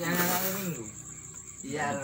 yang anak minggu iya.